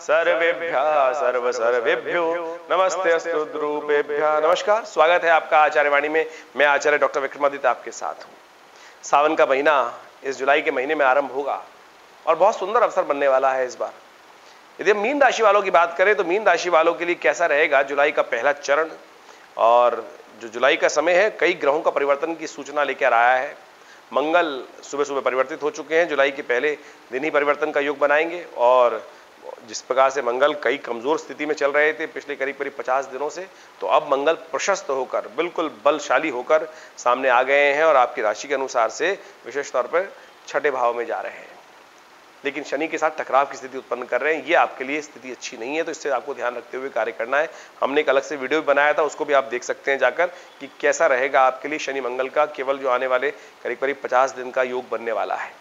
सर्वेभ्य सर्व सर्वेभ्यो नमस्ते अस्तु नमस्कार, स्वागत है आपका आचार्यवाणी में। मैं आचार्य डॉक्टर विक्रमादित्य आपके साथ हूँ। सावन का महीना इस जुलाई के महीने में आरंभ होगा और बहुत सुंदर अवसर बनने वाला है इस बार। यदि हम मीन राशि वालों की बात करें तो मीन राशि वालों के लिए कैसा रहेगा जुलाई का पहला चरण? और जो जुलाई का समय है, कई ग्रहों का परिवर्तन की सूचना लेकर आया है। मंगल सुबह सुबह परिवर्तित हो चुके हैं। जुलाई के पहले दिन ही परिवर्तन का योग बनाएँगे और जिस प्रकार से मंगल कई कमज़ोर स्थिति में चल रहे थे पिछले करीब करीब पचास दिनों से तो अब मंगल प्रशस्त होकर, बिल्कुल बलशाली होकर सामने आ गए हैं और आपकी राशि के अनुसार से विशेष तौर पर छठे भाव में जा रहे हैं। लेकिन शनि के साथ टकराव की स्थिति उत्पन्न कर रहे हैं, ये आपके लिए स्थिति अच्छी नहीं है तो इससे आपको ध्यान रखते हुए कार्य करना है। हमने एक अलग से वीडियो भी बनाया था, उसको भी आप देख सकते हैं जाकर कि कैसा रहेगा आपके लिए शनि मंगल का केवल जो आने वाले करीब करीब पचास दिन का योग बनने वाला है।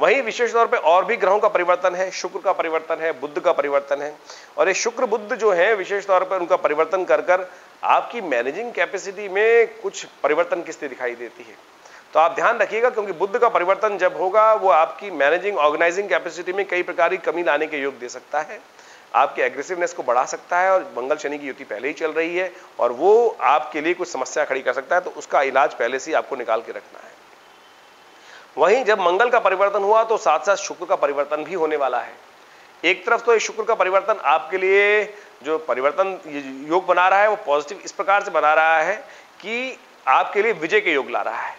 वहीं विशेष तौर पे और भी ग्रहों का परिवर्तन है, शुक्र का परिवर्तन है, बुद्ध का परिवर्तन है। और ये शुक्र बुद्ध जो है, विशेष तौर पर उनका परिवर्तन कर कर आपकी मैनेजिंग कैपेसिटी में कुछ परिवर्तन की स्थिति दिखाई देती है। तो आप ध्यान रखिएगा, क्योंकि बुद्ध का परिवर्तन जब होगा, वो आपकी मैनेजिंग ऑर्गेनाइजिंग कैपेसिटी में कई प्रकार की कमी लाने के योग दे सकता है। आपके एग्रेसिवनेस को बढ़ा सकता है और मंगल शनि की युति पहले ही चल रही है और वो आपके लिए कुछ समस्या खड़ी कर सकता है तो उसका इलाज पहले से ही आपको निकाल के रखना है। वहीं जब मंगल का परिवर्तन हुआ तो साथ साथ शुक्र का परिवर्तन भी होने वाला है। एक तरफ़ तो ये शुक्र का परिवर्तन आपके लिए जो परिवर्तन योग बना रहा है, वो पॉजिटिव इस प्रकार से बना रहा है कि आपके लिए विजय के योग ला रहा है।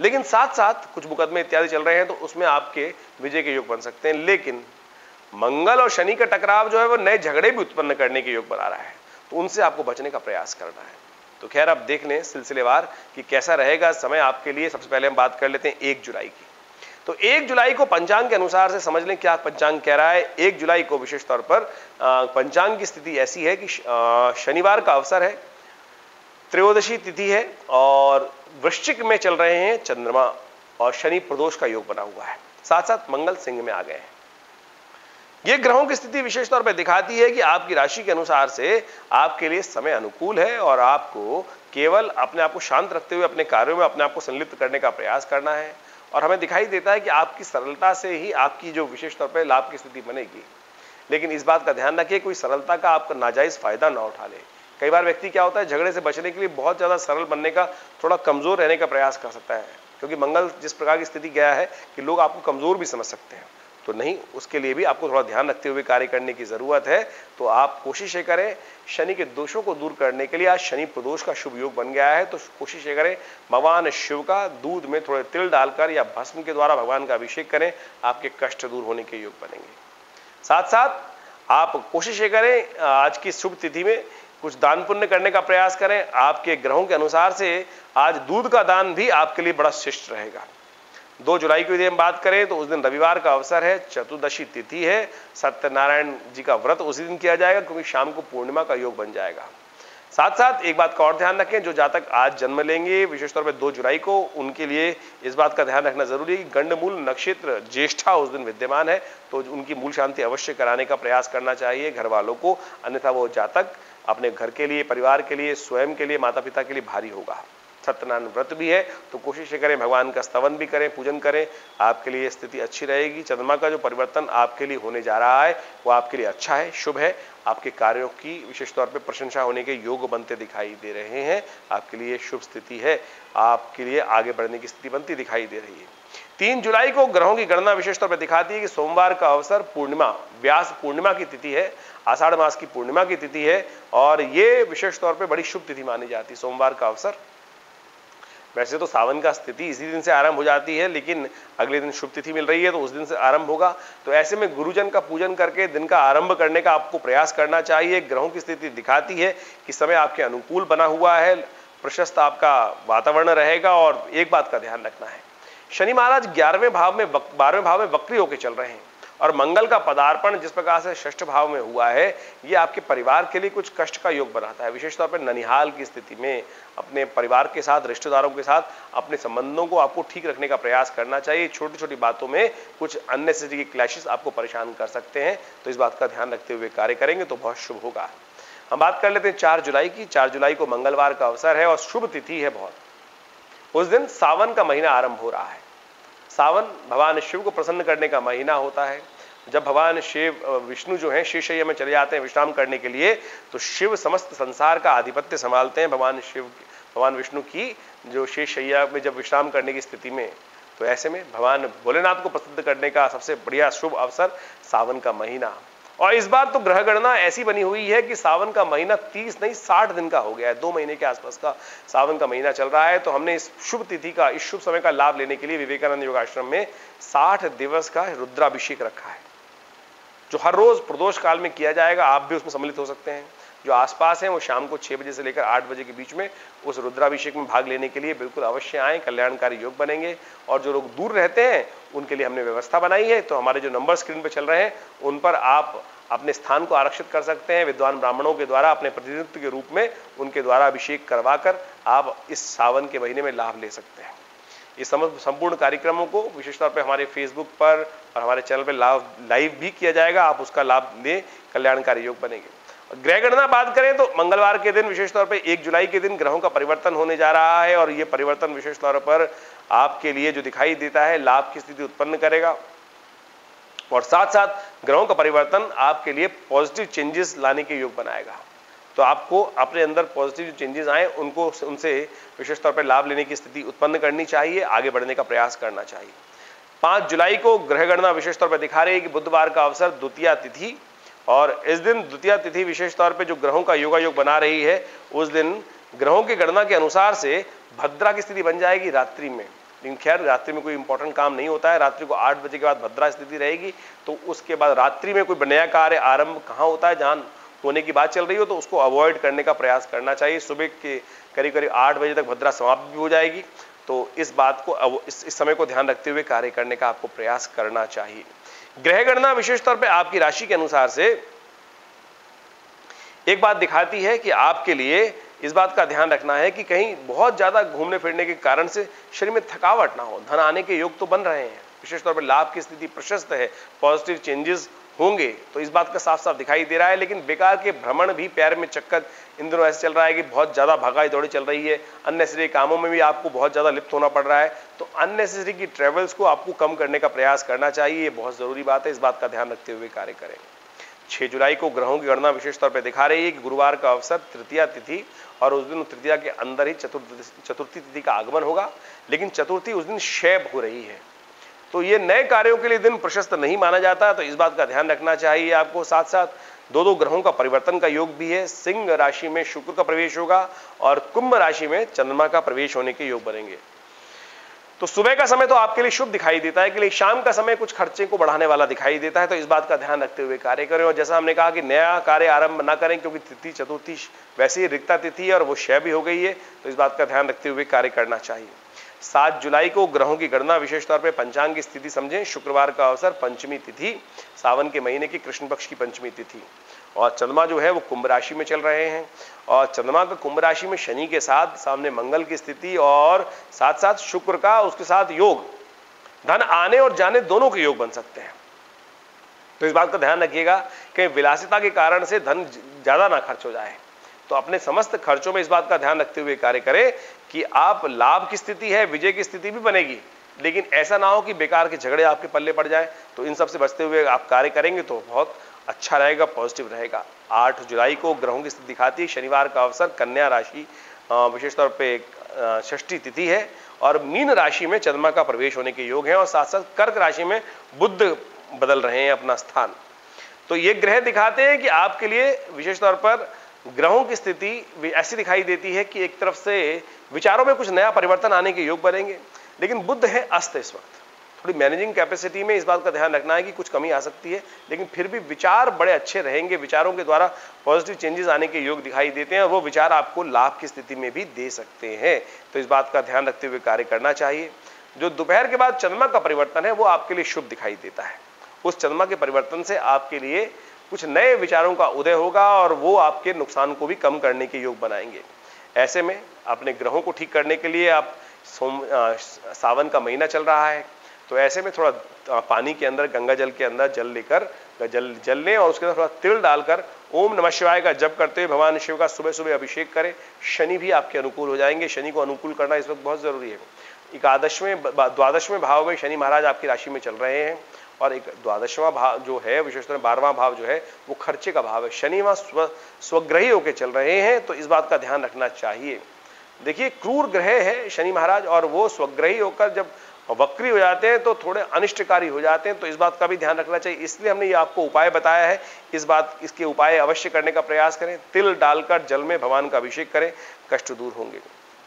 लेकिन साथ साथ कुछ मुकदमे इत्यादि चल रहे हैं तो उसमें आपके विजय के योग बन सकते हैं। लेकिन मंगल और शनि का टकराव जो है वो नए झगड़े भी उत्पन्न करने के योग बना रहा है। तो उनसे आपको बचने का प्रयास करना है। तो खैर आप देख लें सिलसिलेवार कि कैसा रहेगा। समय आपके लिए, सबसे पहले हम बात कर लेते हैं एक जुलाई की। तो एक जुलाई को पंचांग के अनुसार से समझ लें क्या पंचांग कह रहा है। एक जुलाई को विशेष तौर पर पंचांग की स्थिति ऐसी है कि शनिवार का अवसर है, त्रयोदशी तिथि है और वृश्चिक में चल रहे हैं चंद्रमा और शनि प्रदोष का योग बना हुआ है। साथ साथ मंगल सिंह में आ गए हैं। यह ग्रहों की स्थिति विशेष तौर पर दिखाती है कि आपकी राशि के अनुसार से आपके लिए समय अनुकूल है और आपको केवल अपने आप को शांत रखते हुए, अपने कार्यों में अपने आप को संलिप्त करने का प्रयास करना है। और हमें दिखाई देता है कि आपकी सरलता से ही आपकी जो विशेष तौर पर लाभ की स्थिति बनेगी। लेकिन इस बात का ध्यान रखिए, कोई सरलता का आपका नाजायज फ़ायदा ना उठा ले। कई बार व्यक्ति क्या होता है, झगड़े से बचने के लिए बहुत ज़्यादा सरल बनने का, थोड़ा कमज़ोर रहने का प्रयास कर सकता है। क्योंकि मंगल जिस प्रकार की स्थिति गया है कि लोग आपको कमज़ोर भी समझ सकते हैं। तो नहीं, उसके लिए भी आपको थोड़ा ध्यान रखते हुए कार्य करने की ज़रूरत है। तो आप कोशिश करें, शनि के दोषों को दूर करने के लिए, आज शनि प्रदोष का शुभ योग बन गया है तो कोशिश करें, भगवान शिव का दूध में थोड़े तिल डालकर या भस्म के द्वारा भगवान का अभिषेक करें, आपके कष्ट दूर होने के योग बनेंगे। साथ साथ आप कोशिश करें, आज की शुभ तिथि में कुछ दान पुण्य करने का प्रयास करें, आपके ग्रहों के अनुसार से आज दूध का दान भी आपके लिए बड़ा शिष्ट रहेगा। दो जुलाई की यदि हम बात करें तो उस दिन रविवार का अवसर है, चतुर्दशी तिथि है, सत्यनारायण जी का व्रत उसी दिन किया जाएगा क्योंकि शाम को पूर्णिमा का योग बन जाएगा। साथ साथ एक बात का और ध्यान रखें, जो जातक आज जन्म लेंगे, विशेष तौर पर दो जुलाई को, उनके लिए इस बात का ध्यान रखना ज़रूरी है कि गंडमूल नक्षत्र ज्येष्ठा उस दिन विद्यमान है तो उनकी मूल शांति अवश्य कराने का प्रयास करना चाहिए। घर वालों को अन्यथा वो जातक अपने घर के लिए, परिवार के लिए, स्वयं के लिए माता पिता के लिए भारी होगा। सत्यनारायण व्रत भी है तो कोशिश करें, भगवान का स्तवन भी करें, पूजन करें, आपके लिए स्थिति अच्छी रहेगी। चंद्रमा का जो परिवर्तन आपके लिए होने जा रहा है, वो आपके लिए अच्छा है, शुभ है। आपके कार्यों की विशेष तौर पर प्रशंसा होने के योग बनते दिखाई दे रहे हैं। आपके लिए शुभ स्थिति है, आपके लिए आगे बढ़ने की स्थिति बनती दिखाई दे रही है। तीन जुलाई को ग्रहों की गणना विशेष तौर पर दिखाती है कि सोमवार का अवसर पूर्णिमा, व्यास पूर्णिमा की तिथि है, आषाढ़ मास की पूर्णिमा की तिथि है, और ये विशेष तौर पर बड़ी शुभ तिथि मानी जाती है, सोमवार का अवसर। वैसे तो सावन का स्थिति इसी दिन से आरंभ हो जाती है, लेकिन अगले दिन शुभ तिथि मिल रही है तो उस दिन से आरंभ होगा। तो ऐसे में गुरुजन का पूजन करके दिन का आरंभ करने का आपको प्रयास करना चाहिए। ग्रहों की स्थिति दिखाती है कि समय आपके अनुकूल बना हुआ है, प्रशस्त आपका वातावरण रहेगा और एक बात का ध्यान रखना है। शनि महाराज ग्यारहवें भाव में बारहवें भाव में वक्री होकर चल रहे हैं। और मंगल का पदार्पण जिस प्रकार से षष्ठ भाव में हुआ है, ये आपके परिवार के लिए कुछ कष्ट का योग बनाता है। विशेष तौर पर ननिहाल की स्थिति में अपने परिवार के साथ, रिश्तेदारों के साथ अपने संबंधों को आपको ठीक रखने का प्रयास करना चाहिए। छोटी छोटी बातों में कुछ अननेसेसरी क्लैशेस आपको परेशान कर सकते हैं तो इस बात का ध्यान रखते हुए कार्य करेंगे तो बहुत शुभ होगा। हम बात कर लेते हैं चार जुलाई की। चार जुलाई को मंगलवार का अवसर है और शुभ तिथि है बहुत। उस दिन सावन का महीना आरंभ हो रहा है। सावन भगवान शिव को प्रसन्न करने का महीना होता है। जब भगवान शिव विष्णु जो है शेषैया में चले जाते हैं विश्राम करने के लिए तो शिव समस्त संसार का आधिपत्य संभालते हैं भगवान शिव भगवान विष्णु की जो शेषैया में जब विश्राम करने की स्थिति में। तो ऐसे में भगवान भोलेनाथ को प्रसिद्ध करने का सबसे बढ़िया शुभ अवसर सावन का महीना और इस बार तो ग्रह गणना ऐसी बनी हुई है कि सावन का महीना 30 नहीं 60 दिन का हो गया है। दो महीने के आसपास का सावन का महीना चल रहा है। तो हमने इस शुभ तिथि का, इस शुभ समय का लाभ लेने के लिए विवेकानंद योगाश्रम में 60 दिवस का रुद्राभिषेक रखा है, जो हर रोज प्रदोष काल में किया जाएगा। आप भी उसमें सम्मिलित हो सकते हैं। जो आसपास हैं, वो शाम को छः बजे से लेकर आठ बजे के बीच में उस रुद्राभिषेक में भाग लेने के लिए बिल्कुल अवश्य आए, कल्याणकारी योग बनेंगे। और जो लोग दूर रहते हैं, उनके लिए हमने व्यवस्था बनाई है। तो हमारे जो नंबर स्क्रीन पर चल रहे हैं, उन पर आप अपने स्थान को आरक्षित कर सकते हैं। विद्वान ब्राह्मणों के द्वारा, अपने प्रतिनिधित्व के रूप में उनके द्वारा अभिषेक करवाकर आप इस सावन के महीने में लाभ ले सकते हैं। इस संपूर्ण कार्यक्रमों को विशेष तौर पर हमारे फेसबुक पर और हमारे चैनल पर लाभ, लाइव भी किया जाएगा। आप उसका लाभ ले, कल्याणकारी योग बनेंगे। ग्रह गणना बात करें तो मंगलवार के दिन विशेष तौर पर एक जुलाई के दिन ग्रहों का परिवर्तन होने जा रहा है और यह परिवर्तन विशेष तौर पर आपके लिए जो दिखाई देता है, लाभ की स्थिति उत्पन्न करेगा। और साथ साथ ग्रहों का परिवर्तन आपके लिए पॉजिटिव चेंजेस लाने के योग बनाएगा। तो आपको अपने अंदर पॉजिटिव चेंजेस आए, उनको, उनसे विशेष तौर पर लाभ लेने की स्थिति उत्पन्न करनी चाहिए, आगे बढ़ने का प्रयास करना चाहिए। पाँच जुलाई को ग्रह गणना विशेष तौर पर दिखा रही है कि बुधवार का अवसर द्वितीय तिथि और इस दिन द्वितीय तिथि विशेष तौर पर जो ग्रहों का योगा योग बना रही है उस दिन ग्रहों की गणना के अनुसार से भद्रा की स्थिति बन जाएगी रात्रि में। लेकिन खैर रात्रि में कोई इंपॉर्टेंट काम नहीं होता है। रात्रि को आठ बजे के बाद भद्रा स्थिति रहेगी तो उसके बाद रात्रि में कोई नया कार्य आरंभ कहाँ होता है जहाँ होने की बात चल रही हो तो उसको अवॉइड करने का प्रयास करना चाहिए। सुबह के करीब करीब आठ बजे तक भद्रा समाप्त भी हो जाएगी। तो इस बात को इस, इस समय को ध्यान रखते हुए कार्य करने का आपको प्रयास करना चाहिए। ग्रह गणना विशेष तौर पर आपकी राशि के अनुसार से एक बात दिखाती है कि आपके लिए इस बात का ध्यान रखना है कि कहीं बहुत ज़्यादा घूमने फिरने के कारण से शरीर में थकावट ना हो। धन आने के योग तो बन रहे हैं। विशेष तौर पर लाभ की स्थिति प्रशस्त है पॉजिटिव चेंजेस होंगे। तो इस बात का साफ़ साफ़ दिखाई दे रहा है, लेकिन बेकार के भ्रमण भी पैर में चक्कर इन दिनों ऐसे चल रहा है कि बहुत ज़्यादा भगाई दौड़ी चल रही है। अननेसरी कामों में भी आपको बहुत ज़्यादा लिप्त होना पड़ रहा है। तो अननेसेसरी की ट्रेवल्स को आपको कम करने का प्रयास करना चाहिए, ये बहुत ज़रूरी बात है। इस बात का ध्यान रखते हुए कार्य करें। 6 जुलाई को ग्रहों की गणना विशेष तौर पर दिखा रही है कि गुरुवार का अवसर तृतीया तिथि और उस दिन तृतीया के अंदर ही चतुर्थी चतुर्थी तिथि का आगमन होगा। लेकिन चतुर्थी उस दिन शैब हो रही है। तो ये नए कार्यों के लिए दिन प्रशस्त नहीं माना जाता तो इस बात का ध्यान रखना चाहिए आपको। साथ साथ दो दो ग्रहों का परिवर्तन का योग भी है। सिंह राशि में शुक्र का प्रवेश होगा और कुंभ राशि में चंद्रमा का प्रवेश होने के योग बनेंगे। तो सुबह का समय तो आपके लिए शुभ दिखाई देता है, कि शाम का समय कुछ खर्चे को बढ़ाने वाला दिखाई देता है तो इस बात का ध्यान रखते हुए कार्य करें। और जैसा हमने कहा कि नया कार्य आरंभ ना करें, क्योंकि तिथि चतुर्थी वैसे ही रिक्ता तिथि है और वो क्षय भी हो गई है तो इस बात का ध्यान रखते हुए कार्य करना चाहिए। सात जुलाई को ग्रहों की गणना विशेष तौर पर पंचांग की स्थिति समझें। शुक्रवार का अवसर पंचमी तिथि, सावन के महीने की कृष्ण पक्ष की पंचमी तिथि। और चंद्रमा जो है वो कुंभ राशि में चल रहे हैं। और चंद्रमा का कुंभ राशि में शनि के साथ सामने मंगल की स्थिति और साथ साथ शुक्र का उसके साथ योग। धन आने और जाने दोनों के योग बन सकते हैं। तो इस बात का ध्यान रखिएगा कि विलासिता के कारण से धन ज़्यादा ना खर्च हो जाए। तो अपने समस्त खर्चों में इस बात का ध्यान रखते हुए कार्य करें कि आप लाभ की स्थिति है, विजय की स्थिति भी बनेगी। लेकिन ऐसा ना हो कि बेकार के झगड़े आपके पल्ले पड़ जाए तो इन सबसे बचते हुए आप कार्य करेंगे तो बहुत अच्छा रहेगा, पॉजिटिव रहेगा। आठ जुलाई को ग्रहों की स्थिति दिखाती है, शनिवार का अवसर, कन्या राशि विशेष तौर पर षष्ठी तिथि है और मीन राशि में चंद्रमा का प्रवेश होने के योग है और साथ साथ कर्क राशि में बुद्ध बदल रहे हैं अपना स्थान। तो ये ग्रह दिखाते हैं कि आपके लिए विशेष तौर पर ग्रहों की स्थिति ऐसी दिखाई देती है कि एक तरफ़ से विचारों में कुछ नया परिवर्तन आने के योग बनेंगे लेकिन बुद्ध है अस्त इस वक्त। थोड़ी मैनेजिंग कैपेसिटी में इस बात का ध्यान रखना है कि कुछ कमी आ सकती है, लेकिन फिर भी विचार बड़े अच्छे रहेंगे, विचारों के द्वारा पॉजिटिव चेंजेस आने के योग दिखाई देते हैं, और वो विचार आपको लाभ की स्थिति में भी दे सकते हैं। तो इस बात का ध्यान रखते हुए कार्य करना चाहिए। जो दोपहर के बाद चंद्रमा का परिवर्तन है, वो आपके लिए शुभ दिखाई देता है। उस चंद्रमा के परिवर्तन से आपके लिए कुछ नए विचारों का उदय होगा और वो आपके नुकसान को भी कम करने के योग बनाएँगे। ऐसे में अपने ग्रहों को ठीक करने के लिए आप सोम सावन का महीना चल रहा है। तो ऐसे में थोड़ा पानी के अंदर, गंगा जल के अंदर जल लेकर जल जल लें और उसके अंदर थोड़ा तिल डालकर ओम नमः शिवाय का जप करते हुए भगवान शिव का सुबह सुबह अभिषेक करें। शनि भी आपके अनुकूल हो जाएँगे। शनि को अनुकूल करना इस वक्त बहुत ज़रूरी है। एकादश में द्वादश में भाव में शनि महाराज आपकी राशि में चल रहे हैं। और एक द्वादशवा भाव जो है, विशेषतः बारहवां भाव जो है, वो खर्चे का भाव है। शनि स्व, स्वग्रही होकर चल रहे हैं तो इस बात का ध्यान रखना चाहिए। देखिए, क्रूर ग्रह है शनि महाराज और वो स्वग्रही होकर जब वक्री हो जाते हैं तो थोड़े अनिष्टकारी हो जाते हैं तो इस बात का भी ध्यान रखना चाहिए। इसलिए हमने ये आपको उपाय बताया है, इस बात, इसके उपाय अवश्य करने का प्रयास करें। तिल डालकर जल में भगवान का अभिषेक करें, कष्ट दूर होंगे।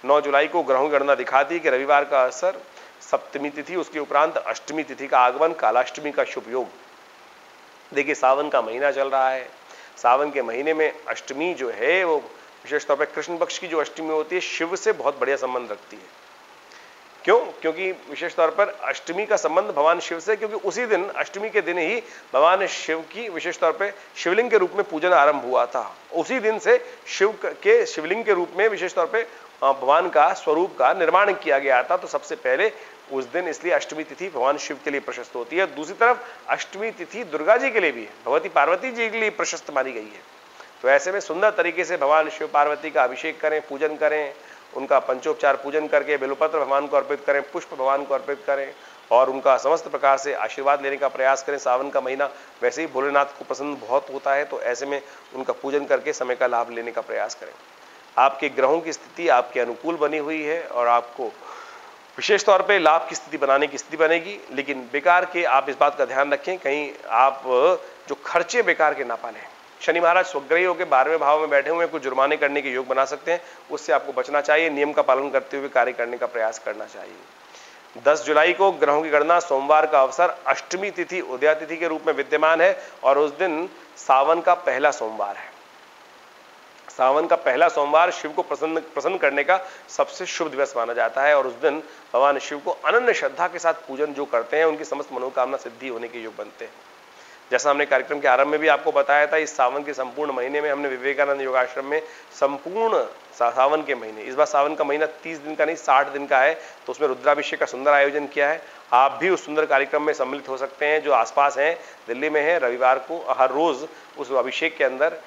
9 जुलाई को ग्रहों की गणना दिखाती है कि रविवार का असर सप्तमी तिथि, उसके उपरांत अष्टमी तिथि का आगमन, कालाष्टमी का शुभ योग। देखिए, सावन का महीना चल रहा है। सावन के महीने में अष्टमी जो है, वो विशेष तौर पर कृष्ण पक्ष की जो अष्टमी होती है, शिव से बहुत बढ़िया संबंध रखती है। क्यों? क्योंकि विशेष तौर पर अष्टमी का संबंध भगवान शिव से, क्योंकि उसी दिन, अष्टमी के दिन ही भगवान शिव की विशेष तौर पर शिवलिंग के रूप में पूजन आरंभ हुआ था। उसी दिन से शिव के शिवलिंग के रूप में विशेष तौर पर भगवान का स्वरूप का निर्माण किया गया था। तो सबसे पहले उस दिन इसलिए अष्टमी तिथि भगवान शिव के लिए प्रशस्त होती है। दूसरी तरफ़, अष्टमी तिथि दुर्गा जी के लिए भी है। भगवती पार्वती जी के लिए प्रशस्त मानी गई है। तो ऐसे में सुंदर तरीके से भगवान शिव पार्वती का अभिषेक करें, पूजन करें, उनका पंचोपचार पूजन करके बेलुपत्र भगवान को अर्पित करें, पुष्प भगवान को अर्पित करें और उनका समस्त प्रकार से आशीर्वाद लेने का प्रयास करें। सावन का महीना वैसे ही भोलेनाथ को पसंद बहुत होता है तो ऐसे में उनका पूजन करके समय का लाभ लेने का प्रयास करें। आपके ग्रहों की स्थिति आपके अनुकूल बनी हुई है और आपको विशेष तौर पे लाभ की स्थिति बनाने की स्थिति बनेगी, लेकिन बेकार के आप इस बात का ध्यान रखें, कहीं आप, जो खर्चे बेकार के ना पालें। शनि महाराज स्वग्रही होकर बारहवें भाव में बैठे हुए कुछ जुर्माने करने के योग बना सकते हैं, उससे आपको बचना चाहिए, नियम का पालन करते हुए कार्य करने का प्रयास करना चाहिए। 10 जुलाई को ग्रहों की गणना, सोमवार का अवसर, अष्टमी तिथि, उदया तिथि के रूप में विद्यमान है, और उस दिन सावन का पहला सोमवार है। सावन का पहला सोमवार शिव को प्रसन्न प्रसन्न करने का सबसे शुभ दिवस माना जाता है और उस दिन भगवान शिव को अनन्य श्रद्धा के साथ पूजन जो करते हैं, उनकी समस्त मनोकामना सिद्धि होने के योग बनते हैं। जैसा हमने कार्यक्रम के आरंभ में भी आपको बताया था, इस सावन के संपूर्ण महीने में हमने विवेकानंद योगाश्रम में संपूर्ण सावन के महीने, इस बार सावन का महीना तीस दिन का नहीं, साठ दिन का है तो उसमें रुद्राभिषेक का सुंदर आयोजन किया है। आप भी उस सुंदर कार्यक्रम में सम्मिलित हो सकते हैं, जो आसपास हैं, दिल्ली में है, रविवार को, हर रोज उस अभिषेक के अंदर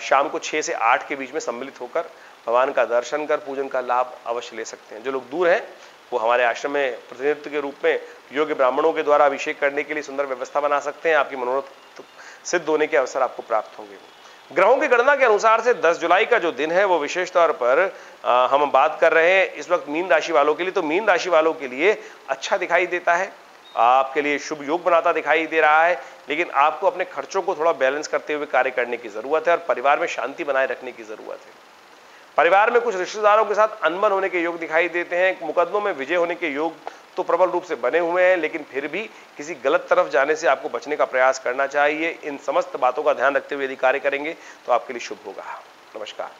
शाम को छः से आठ के बीच में सम्मिलित होकर भगवान का दर्शन कर, पूजन का लाभ अवश्य ले सकते हैं। जो लोग दूर हैं, वो हमारे आश्रम में प्रतिनिधित्व के रूप में योग्य ब्राह्मणों के द्वारा अभिषेक करने के लिए सुंदर व्यवस्था बना सकते हैं। आपकी मनोरथ सिद्ध होने के अवसर आपको प्राप्त होंगे। ग्रहों की गणना के अनुसार से 10 जुलाई का जो दिन है वो विशेष तौर पर आ, हम बात कर रहे हैं इस वक्त मीन राशि वालों के लिए। तो मीन राशि वालों के लिए अच्छा दिखाई देता है। आपके लिए शुभ योग बनाता दिखाई दे रहा है लेकिन आपको अपने खर्चों को थोड़ा बैलेंस करते हुए कार्य करने की ज़रूरत है और परिवार में शांति बनाए रखने की ज़रूरत है। परिवार में कुछ रिश्तेदारों के साथ अनबन होने के योग दिखाई देते हैं मुकदमों में विजय होने के योग तो प्रबल रूप से बने हुए हैं, लेकिन फिर भी किसी गलत तरफ़ जाने से आपको बचने का प्रयास करना चाहिए। इन समस्त बातों का ध्यान रखते हुए यदि कार्य करेंगे तो आपके लिए शुभ होगा। नमस्कार।